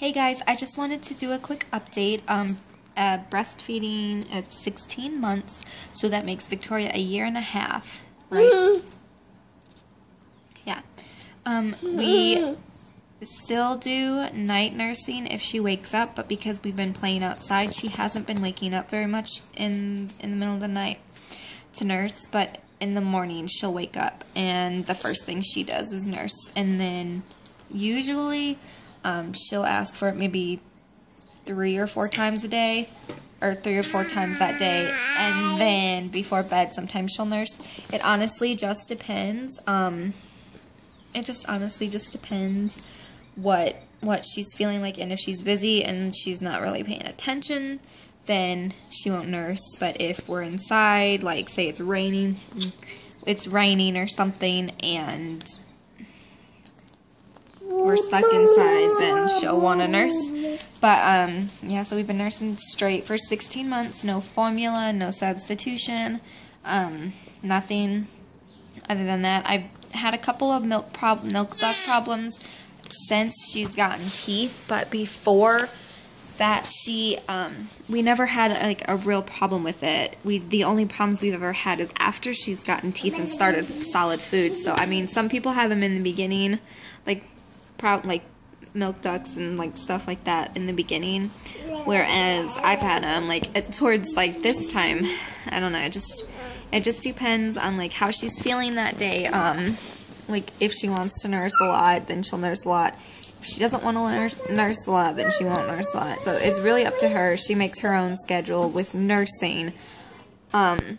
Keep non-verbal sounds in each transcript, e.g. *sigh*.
Hey guys, I just wanted to do a quick update. Um, uh, breastfeeding at 16 months, so that makes Victoria a year and a half, right? *gasps* yeah. Um, we still do night nursing if she wakes up, but because we've been playing outside, she hasn't been waking up very much in in the middle of the night to nurse, but in the morning she'll wake up and the first thing she does is nurse and then usually um, she'll ask for it maybe three or four times a day or three or four times that day. And then before bed sometimes she'll nurse. It honestly just depends um, it just honestly just depends what what she's feeling like. And if she's busy and she's not really paying attention then she won't nurse. But if we're inside like say it's raining it's raining or something and we're stuck inside, then she'll want to nurse. But, um, yeah, so we've been nursing straight for 16 months. No formula, no substitution, um, nothing other than that. I've had a couple of milk prob milk duct problems since she's gotten teeth, but before that she um, we never had like a real problem with it. We the only problems we've ever had is after she's gotten teeth and started solid food. So I mean, some people have them in the beginning, like prob like milk ducts and like stuff like that in the beginning, whereas I've had them like towards like this time. I don't know. It just it just depends on like how she's feeling that day. Um, like if she wants to nurse a lot, then she'll nurse a lot if she doesn't want to nurse, nurse a lot, then she won't nurse a lot. So it's really up to her. She makes her own schedule with nursing. Um,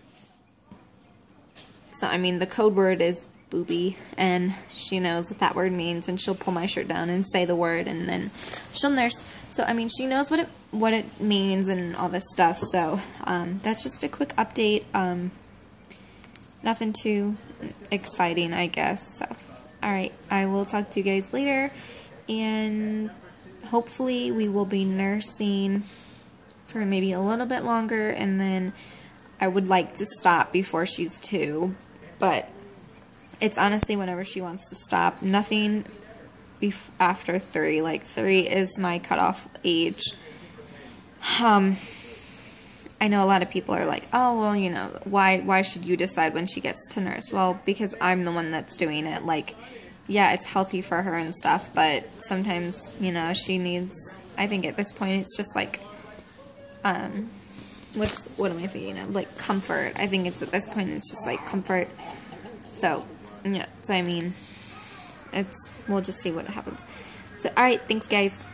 so, I mean, the code word is booby, and she knows what that word means, and she'll pull my shirt down and say the word, and then she'll nurse. So, I mean, she knows what it what it means and all this stuff. So, um, that's just a quick update. Um, nothing too exciting, I guess. So, all right, I will talk to you guys later and hopefully we will be nursing for maybe a little bit longer and then I would like to stop before she's two but it's honestly whenever she wants to stop nothing bef- after three like three is my cutoff age um I know a lot of people are like, "Oh, well, you know, why why should you decide when she gets to nurse?" Well, because I'm the one that's doing it. Like yeah, it's healthy for her and stuff, but sometimes, you know, she needs, I think at this point it's just like, um, what's, what am I thinking of? Like comfort. I think it's at this point it's just like comfort. So, yeah, so I mean, it's, we'll just see what happens. So, alright, thanks guys.